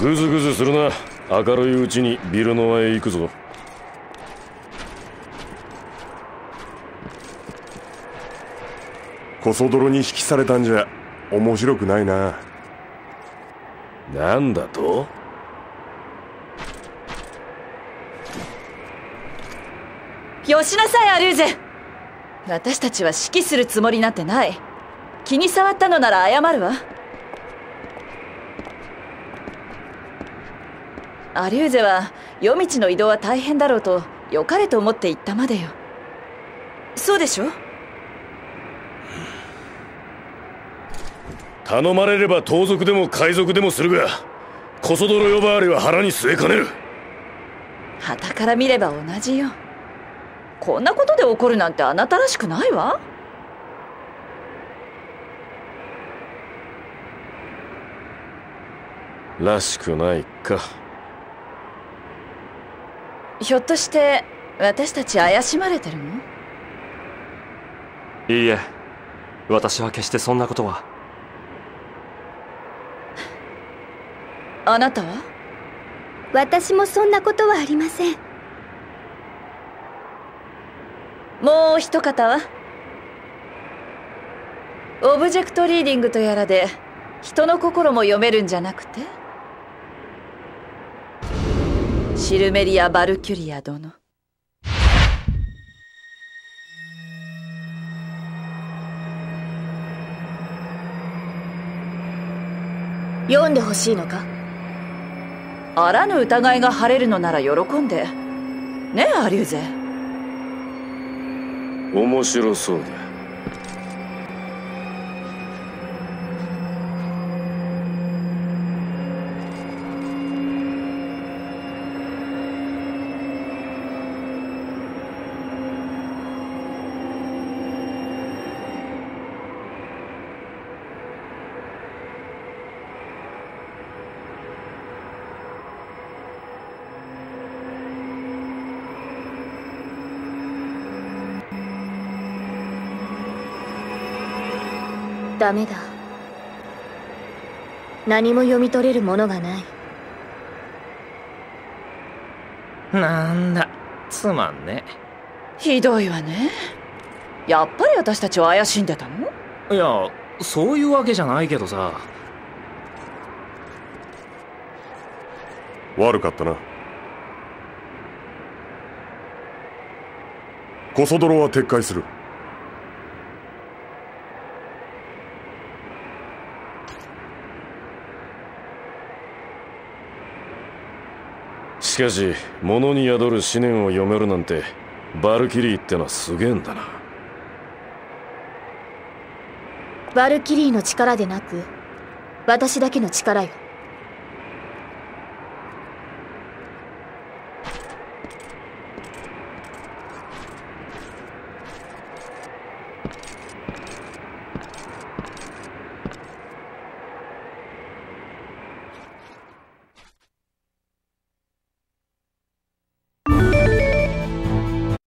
グズグズするな。明るいうちにビルノアへ行くぞ。コソ泥に引きされたんじゃ面白くないな。なんだと？よしなさいアルーゼ私たちは指揮するつもりなんてない。気に障ったのなら謝るわ。アリューゼは夜道の移動は大変だろうと良かれと思って言ったまでよ。そうでしょ？頼まれれば盗賊でも海賊でもするがコソ泥呼ばわりは腹に据えかねる。旗から見れば同じよこんなことで怒るなんてあなたらしくないわ。らしくないか。ひょっとして私たち怪しまれてるの？いいえ。私は決してそんなことは。あなたは？私もそんなことはありませんもう一方は？オブジェクトリーディングとやらで人の心も読めるんじゃなくて？シルメリア・バルキュリア殿。読んでほしいのか？あらぬ疑いが晴れるのなら喜んで。ねえアリューゼ。面白そうだ。ダメだ。何も読み取れるものがない。なんだ。つまんね。ひどいわね。やっぱり私たちを怪しんでたの？いやそういうわけじゃないけどさ。悪かったな。コソ泥は撤回するしかし物に宿る思念を読めるなんてバルキリーってのはすげえんだな。バルキリーの力でなく私だけの力よ。